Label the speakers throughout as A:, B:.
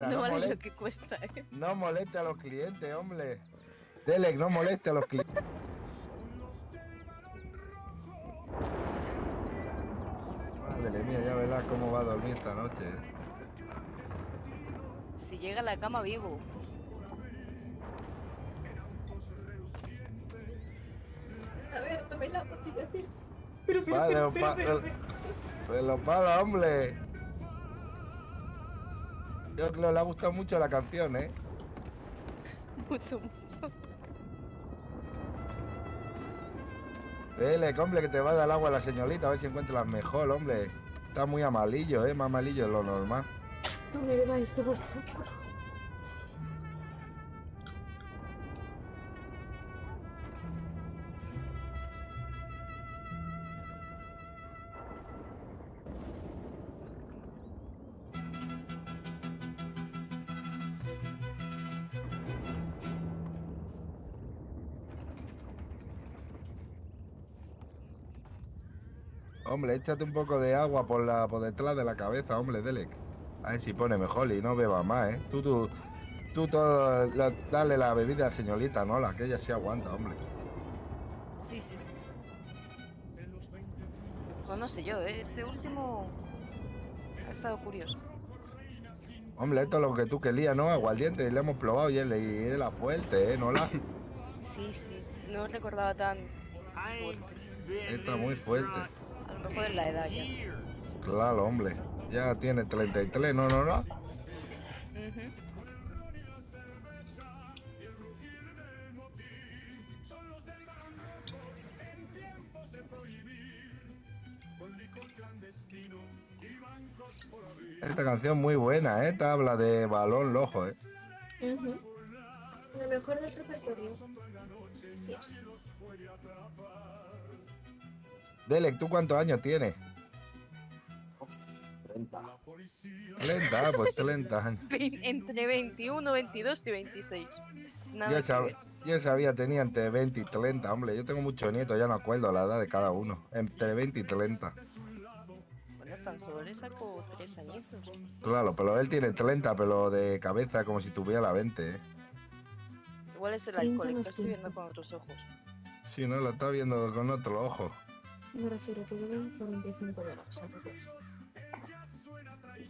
A: No vale
B: moleste-
A: lo que cuesta, ¿eh?
B: No moleste a los clientes, hombre. Delec, no moleste a los clientes. Madre mía, ya verás cómo va a dormir esta noche. ¿eh?
A: Si llega a la cama vivo.
C: A ver, tome la botella. Pero, pero,
B: Vale,
C: pero,
B: lo
C: pero, pero,
B: lo-
C: pero.
B: Pues creo que le ha gustado mucho la canción, ¿eh?
A: Mucho, mucho.
B: Delec, hombre, que te va a dar agua a la señorita, a ver si encuentras mejor, hombre. Está muy amalillo, ¿eh? Más malillo de lo normal.
C: No me beba esto, por favor.
B: Hombre, échate un poco de agua por la por detrás de la cabeza, hombre, Delec. A ver si pone mejor y no beba más, ¿eh? Tú, tú, tú todo, la- dale la bebida a la señorita, ¿no? La que ella sí aguanta, hombre.
A: Sí, sí, sí. Pues no sé yo, ¿eh? Este último ha estado curioso.
B: Hombre, esto es lo que tú querías, ¿no? Aguardiente, y le hemos probado y él y la fuerte, ¿eh? ¿No la?
A: Sí, sí. No recordaba tan fuerte.
B: Está muy fuerte.
A: Es la edad ya.
B: Claro, hombre. Ya tiene 33, ¿no, no, no? Esta canción muy buena, ¿eh? Esta habla de balón lojo, ¿eh?
C: Ujú. Lo mejor del repertorio. Sí, sí.
B: Delec, ¿tú cuántos años tienes?
D: 30.
B: 30, pues 30 años.
A: Entre 21, 22 y 26. Nada
B: Yo,
A: que
B: sab- yo sabía, tenía entre 20 y 30, hombre. Yo tengo muchos nietos, ya no acuerdo la edad de cada uno. Entre 20 y 30.
A: Bueno, tan solo le saco tres añitos.
B: Claro, pero él tiene 30, pero de cabeza como si tuviera 20, ¿eh?
A: Igual es el alcohol, lo estoy viendo con otros ojos.
B: Si no, lo está viendo con otro ojo.
C: Me refiero que deben 45 dólares antes de irse.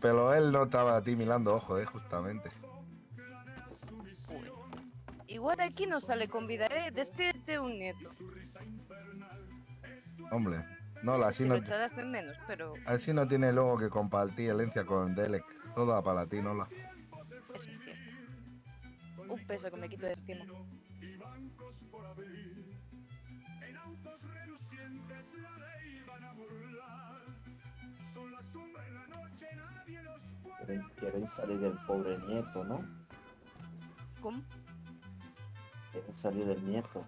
B: Pero él no estaba a ti mirando ojos, ¿eh? Justamente.
A: Igual aquí no sale con vida, ¿eh? Despídete un nieto.
B: Hombre, no,
A: No sé
B: así
A: si
B: no,
A: lo menos, pero
B: así no tiene luego que compartir herencia con Delec. Todo para ti, no la.
A: eso es cierto. Un peso que me quito de encima.
D: Quieren, quieren salir del pobre nieto, ¿no?
A: ¿Cómo?
D: Quieren salir del nieto.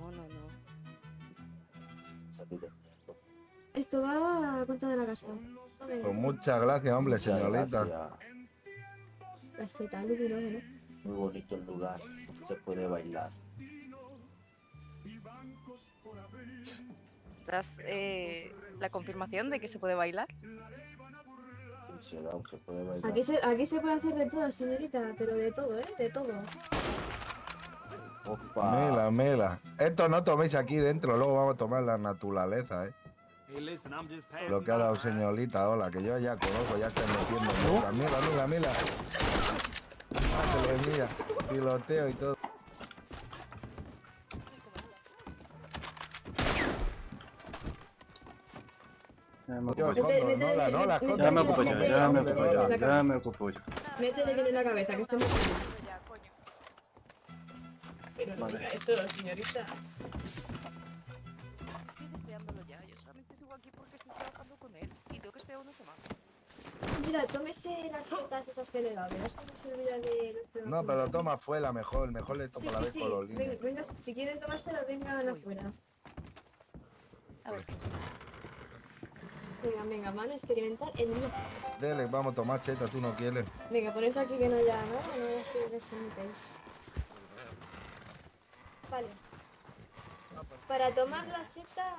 A: No, no, no.
D: Salir del nieto.
C: Esto va a cuenta de la casa.
B: Pues muchas gracias, hombre,
D: Muchas
B: señorita.
D: gracias.
C: La seta, ¿no?
D: Muy bonito el lugar. Se puede bailar.
A: ¿Das eh, la confirmación de que se puede bailar?
D: Ciudad, se puede bailar.
C: Aquí se, aquí se puede hacer de todo, señorita, pero de todo, ¿eh? De todo.
D: Opa.
B: Mela, mela. Esto no toméis aquí dentro, luego vamos a tomar la naturaleza, ¿eh? Lo que ha dado señorita, hola, que yo ya conozco, ya estoy metiendo. Mira, mira, mira. Ah, que lo mira, piloteo y todo. Yo
E: ocupo yo. Ya me ocupo yo, ya me ocupo yo,
C: mete-
E: ya me ocupo yo.
C: Métele bien en la cabeza, que estamos...
A: Ya, coño.
C: Pero no
E: Vale.
C: diga eso, señorita.
A: Estoy deseándolo ya. Yo solamente sigo aquí porque estoy trabajando con él y tengo que esperar una semana.
C: Mira, tómese las setas esas que le da, verás cómo se olvida de... los
B: No, pero toma fuera mejor, mejor le tomo
C: Sí,
B: la
C: sí,
B: vez
C: sí.
B: con los
C: Ven-
B: líneas.
C: venga, si quieren tomársela, vengan afuera.
A: A ver.
C: Venga, venga, van a experimentar el mío.
B: Dele, vamos a tomar cheta, tú no quieres.
C: Venga, ponéis aquí que no haya nada, no quiero que os metáis. Vale. Para tomar la seta...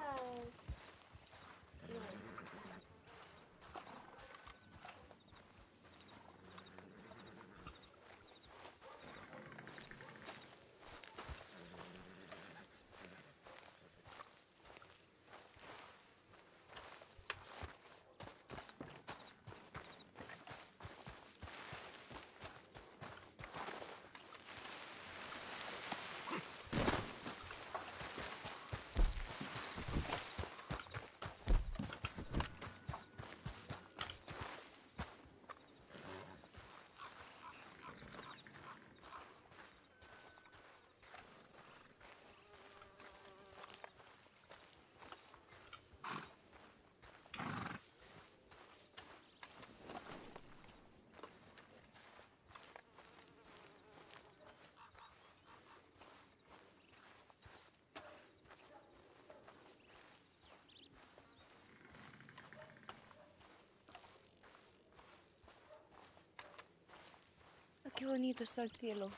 A: qué bonito está el cielo.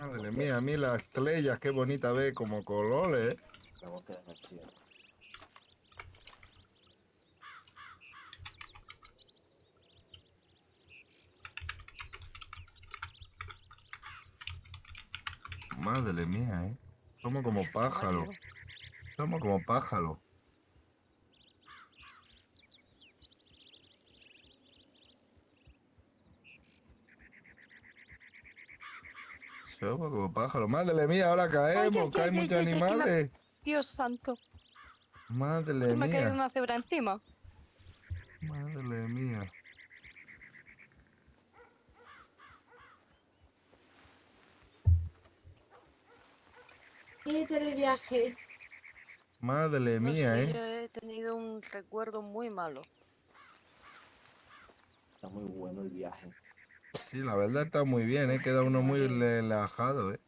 B: Madre mía, a mí las estrellas, qué bonita ve como colores. ¿eh?
D: La búsqueda en el cielo.
B: Madre mía, ¿eh? Somos como pájaros. Somos como pájaros. Somos como pájaros. Madre mía, ahora caemos,
A: ay,
B: caen
A: ay,
B: muchos
A: me
B: animales.
A: Dios santo.
B: Madre
A: que me ha caído
B: mía,
A: una cebra encima.
B: madre mía.
C: Viaje.
B: Madre
A: No
B: mía,
A: sé,
B: ¿eh?
A: yo he tenido un recuerdo muy malo.
D: Está muy bueno el viaje.
B: Sí, la verdad está muy bien, ¿eh? Queda uno muy relajado, ¿eh?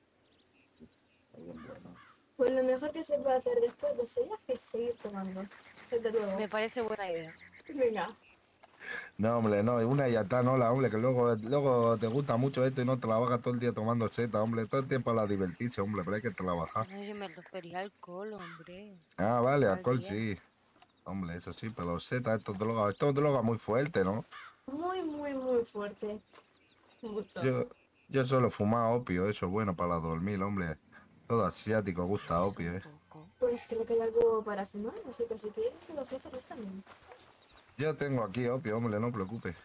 C: Pues lo mejor que se puede hacer después de ese viaje es seguir tomando. Desde luego.
A: Me parece buena idea.
C: Venga.
B: No, hombre, no, una y ya está, no, la hombre, que luego, luego te gusta mucho esto y no trabajas todo el día tomando seta, hombre, todo el tiempo a la divertirse, hombre, pero hay que trabajar.
A: No, yo me refería al alcohol, hombre.
B: Ah, vale,
A: Al
B: alcohol
A: día.
B: sí. Hombre, eso sí, pero seta, esto droga, esto es droga muy fuerte, ¿no?
C: Muy, muy, muy fuerte. Mucho.
B: Yo, yo solo fumaba opio, eso es bueno para dormir, hombre. Todo asiático gusta
A: Eso
B: opio, ¿eh?
C: Pues creo que hay algo para fumar, así que si quieres te lo ofreces también.
B: Yo tengo aquí opio, hombre, no preocupes.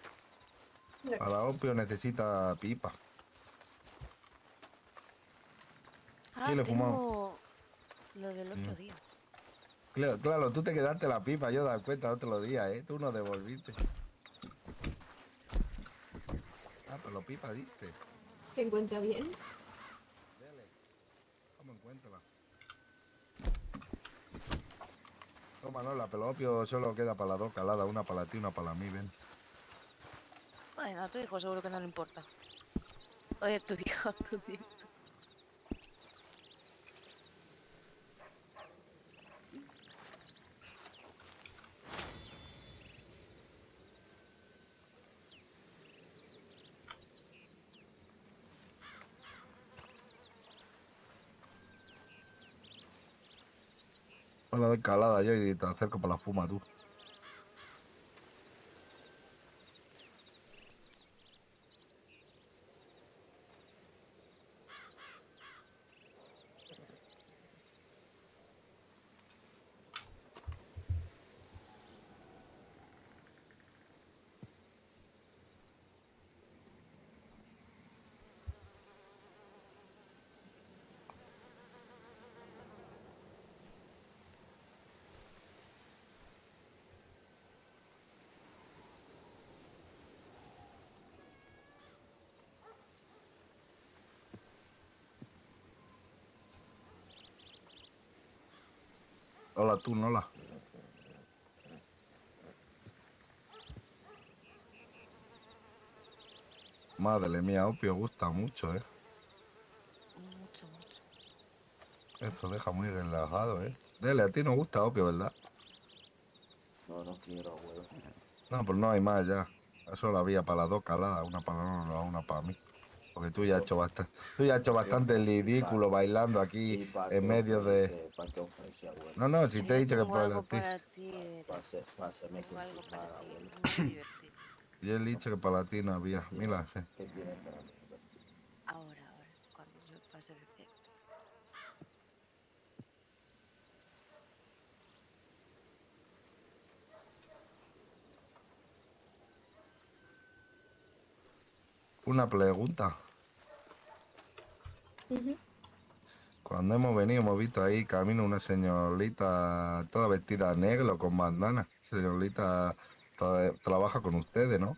C: No.
B: Para opio necesita pipa.
A: Ah,
B: le
A: tengo lo del otro
B: Mm.
A: día.
B: Claro, claro, tú te quedaste la pipa, yo das cuenta otro día, ¿eh? Tú no devolviste. Ah, pero pipa diste.
C: ¿Se encuentra bien?
B: Dele. Toma, encuéntrala. Toma, no, la pelopio solo queda para las dos caladas, una para ti, una para mí, ven.
A: Bueno, a tu hijo seguro que no le importa. Oye, tu hijo, tu tío.
B: Caladas yo y te acerco para la fuma tú. Hola tú, Nola. Madre mía, opio gusta mucho, ¿eh?
A: Mucho, mucho.
B: Esto deja muy relajado, ¿eh? Dele, a ti no gusta opio, ¿verdad?
D: No, no quiero, huevo.
B: No, pues no hay más ya. Solo había para las dos caladas, una para no, una para mí. Porque tú ya has hecho bastante, tú ya has hecho bastante ridículo bailando aquí en medio de.
D: ofrece? ¿Para qué ofrece, abuelo?
B: No, no, si te he dicho que para ti.
A: para ti.
D: Va a ser, va a ser, me
A: Tengo algo
D: sentir
A: para
D: mal,
A: ti.
D: abuelo.
A: Muy divertido.
B: Yo he dicho que para ti no había. Mira, sí.
D: ¿Qué tienes para mí?
A: Ahora, ahora, cuando se me pase el efecto.
B: una pregunta. Cuando hemos venido hemos visto ahí camino una señorita toda vestida de negro con bandana. Señorita toda- trabaja con ustedes, ¿no?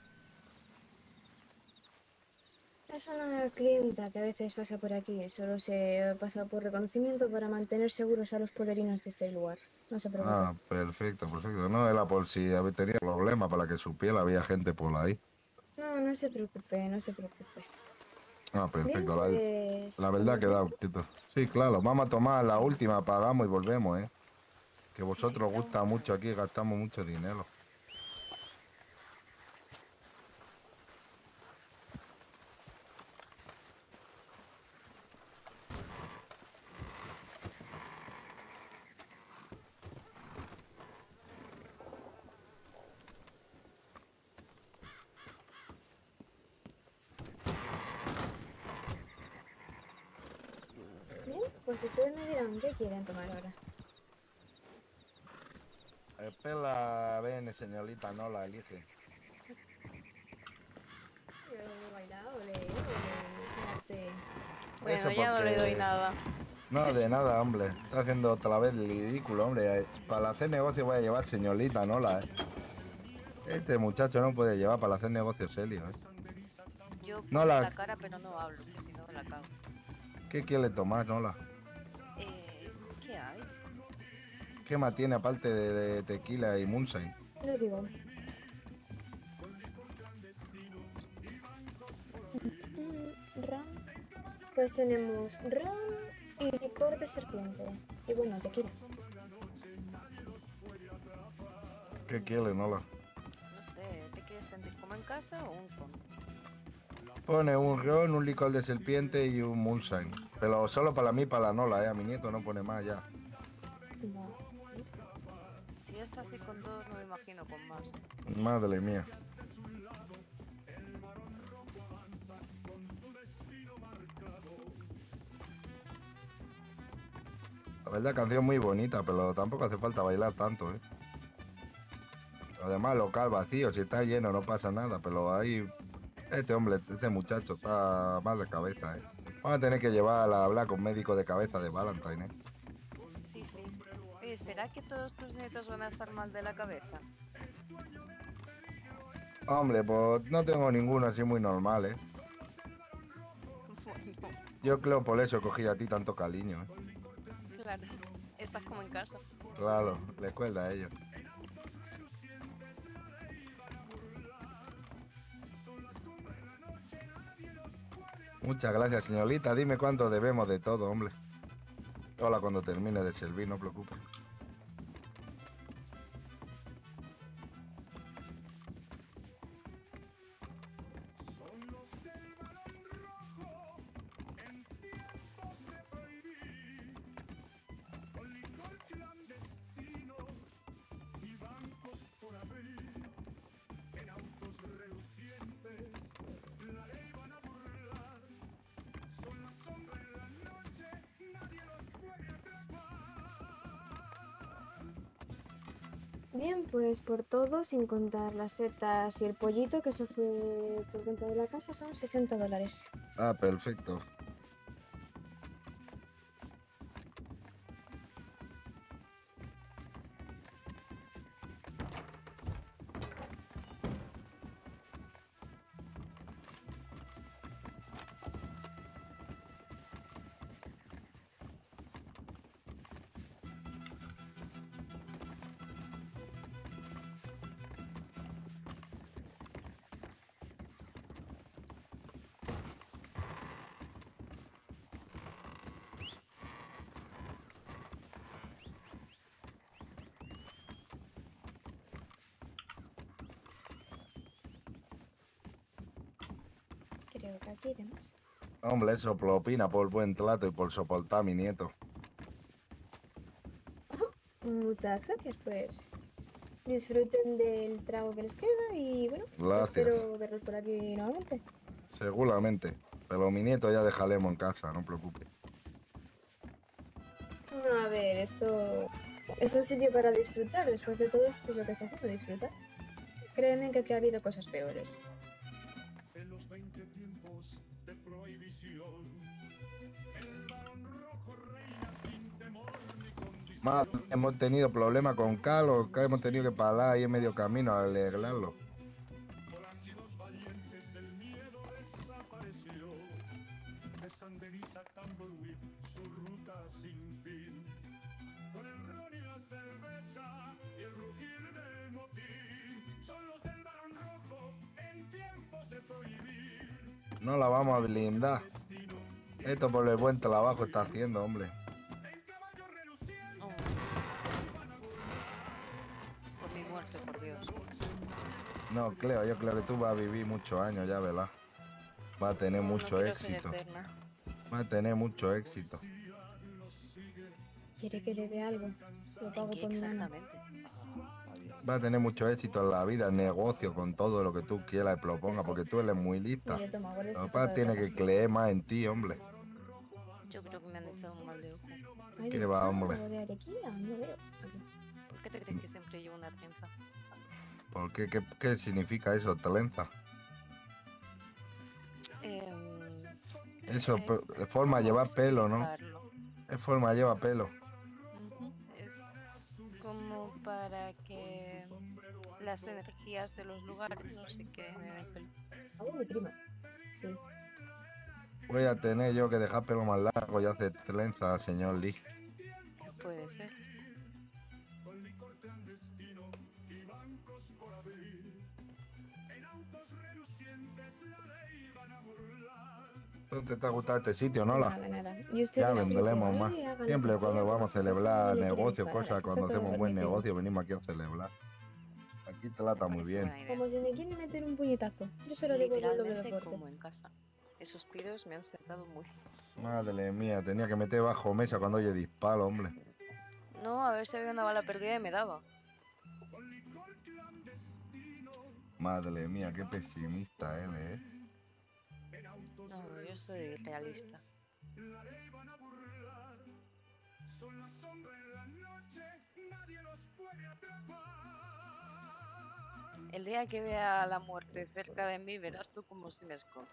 C: Es una clienta que a veces pasa por aquí. Solo se pasa por reconocimiento para mantener seguros a los polerinos de este lugar. No se preocupe.
B: Ah, perfecto, perfecto. No era por si tenido problemas para que supiera, había gente por ahí.
C: No, no se preocupe, no se preocupe.
B: Ah, perfecto. La, la verdad que da poquito. Sí, claro, vamos a tomar la última, pagamos y volvemos, ¿eh? Que vosotros
A: sí,
B: gusta mucho aquí, gastamos mucho dinero.
C: Pues ustedes me dirán qué quieren tomar ahora.
B: Espera, ven, señorita, no la elige.
C: Yo he bailado, le le-
A: Bueno,
B: Eso
A: ya no le doy nada.
B: No, de nada, hombre. Está haciendo otra vez el ridículo, hombre. Para hacer negocio voy a llevar señorita, no la, eh. Este muchacho no puede llevar para hacer negocios serios, eh.
A: Yo pongo
B: la-
A: la cara, pero no hablo, que si no la cago.
B: ¿Qué quiere tomar, Nola?
A: ¿Qué
B: más tiene aparte de tequila y moonshine?
C: Les digo. Mm, Ron. Pues tenemos ron y licor de serpiente. Y bueno, tequila.
B: ¿Qué quiere, Nola?
A: No sé, ¿te quieres sentir como en casa o un con?
B: Pone un ron, un licor de serpiente y un moonshine. Pero solo para mí, para la Nola, eh. A mi nieto no pone más ya.
A: Con dos, no me imagino con más.
B: Madre mía. La verdad, canción muy bonita, pero tampoco hace falta bailar tanto, ¿eh? Además, local vacío, si está lleno no pasa nada, pero ahí este hombre, este muchacho está mal de cabeza, ¿eh? Vamos a tener que llevarla a hablar con médico de cabeza de Valentine, ¿eh?
A: ¿Será que todos tus nietos van a estar mal de la cabeza?
B: Hombre, pues no tengo ninguno así muy normal, ¿eh?
A: Bueno,
B: Yo creo por eso cogí a ti tanto cariño, ¿eh?
A: claro. Estás como en casa.
B: Claro, le cuelga a ellos. Muchas gracias, señorita. Dime cuánto debemos de todo, hombre. Hola cuando termine de servir, no preocupes.
C: Bien, pues por todo, sin contar las setas y el pollito, que eso fue por cuenta de la casa, son 60 dólares.
B: Ah, perfecto.
C: Que aquí iremos.
B: Hombre, eso opina por buen trato y por soportar a mi nieto.
C: Muchas gracias, pues. Disfruten del trago que les queda y bueno,
B: Gracias.
C: espero verlos por aquí nuevamente.
B: Seguramente. Pero mi nieto ya dejaremos en casa, no preocupes.
C: A ver, esto es un sitio para disfrutar. Después de todo esto es lo que está haciendo, disfrutar. Créeme que aquí ha habido cosas peores.
B: Más hemos tenido problemas con Carlos, que hemos tenido que parar ahí en medio camino a arreglarlo. No la vamos a blindar. Esto por el buen trabajo está haciendo, hombre. No, Cleo, yo creo que tú vas a vivir muchos años, ya verás. Va a tener
A: No,
B: mucho éxito. Va a tener mucho éxito.
C: Quiere que le dé algo. Lo
A: ¿En
C: pago por
A: exactamente?
B: Va a tener mucho éxito en la vida, en negocio, con todo lo que tú quieras y propongas, porque tú eres muy lista. Papá tiene que creer más en ti, hombre.
A: Yo creo que me han echado un mal de ojo.
C: Ay,
B: ¿Qué va, hombre?
C: de tequila, no veo. Aquí.
A: ¿Por qué te crees que siempre llevo una trenza?
B: ¿Por qué? ¿Qué, qué significa eso, trenza?
A: Em,
B: Eso,
A: eh,
B: forma de
A: ¿cómo
B: llevar pelo, ¿no? Es forma de llevar pelo.
A: Es como para que las energías de los lugares no se queden en el pelo.
C: Prima. Sí.
B: Voy a tener yo que dejar pelo más largo y hacer trenza, señor Lee.
A: Puede ser.
B: ¿Dónde te ha gustado este sitio, no? La?
C: Nada, nada. Y usted
B: Ya
C: disfrute,
B: vendremos
C: ¿eh?
B: más.
C: Haga lo
B: Siempre
C: que
B: cuando
C: quiera,
B: vamos a
C: no se
B: celebrar
C: le quiere
B: negocios, cosas,
C: está
B: cuando hacemos buen negocio, venimos aquí a celebrar. Aquí trata muy bien.
C: Como si me quiere meter un puñetazo. Yo se lo
A: Literalmente
C: fuerte.
A: como en casa. Esos tiros me han sentado muy.
B: Madre mía, tenía que meter bajo mesa cuando oye disparo, hombre.
A: No, a ver si había una bala perdida y me daba.
B: Madre mía, qué pesimista él, ¿eh?
A: No, yo soy realista. El día que vea la muerte cerca de mí, verás tú como si me escondo.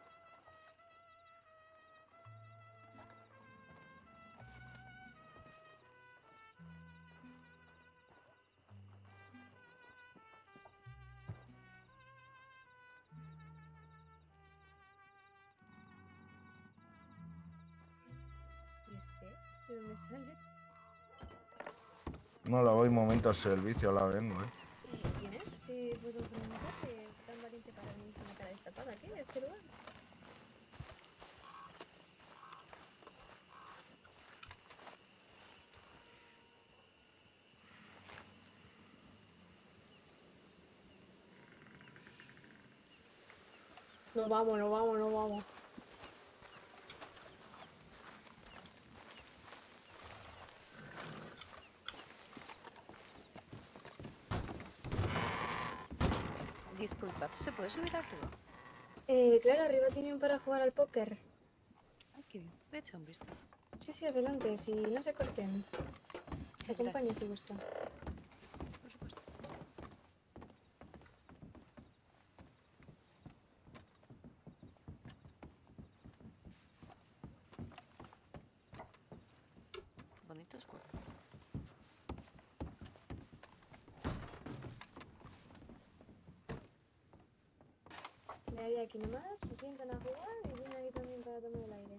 B: No la voy momento al servicio, la vengo, ¿eh?
C: ¿Y quién es? Si puedo preguntarte, tan valiente para venir con la cara destapada aquí, a este lugar. Nos vamos, nos vamos, nos vamos.
A: Disculpad, ¿se puede subir arriba?
C: Eh, claro, arriba tienen para jugar al póker.
A: Ay, qué bien. Voy a echar un vistazo.
C: Sí, sí, adelante, si no se corten. Me acompaña si gusta.
A: Por supuesto. Bonitos juegos.
C: Me había aquí se sientan a jugar y vienen ahí también para tomar el aire.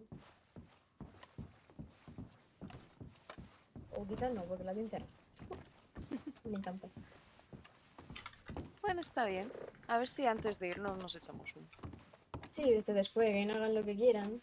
C: O quizás no, porque la cerrada. Me encanta.
A: Bueno, está bien. A ver si antes de irnos nos echamos uno.
C: Sí, ustedes jueguen, hagan lo que quieran.